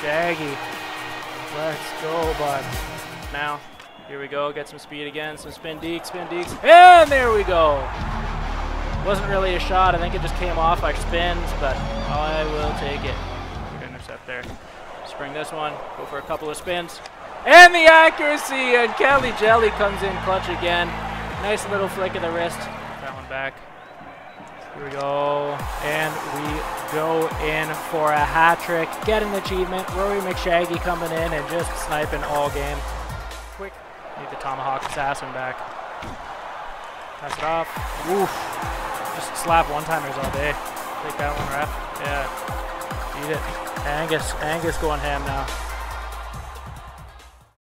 McShaggy. Let's go, bud. Now, here we go. Get some speed again. Some spin dekes, spin dekes. And there we go. Wasn't really a shot. I think it just came off like spins, but I will take it. Good intercept there. Spring this one. Go for a couple of spins. And the accuracy, and Kelly Jelly comes in clutch again. Nice little flick of the wrist. That one back. Here we go. And we go in for a hat trick. Get an achievement. Rory McShaggy coming in and just sniping all game. Quick. Need the Tomahawk Assassin back. Pass it off. Oof. Just slap one-timers all day. Take that one, ref. Yeah. Beat it. Angus. Angus going ham now.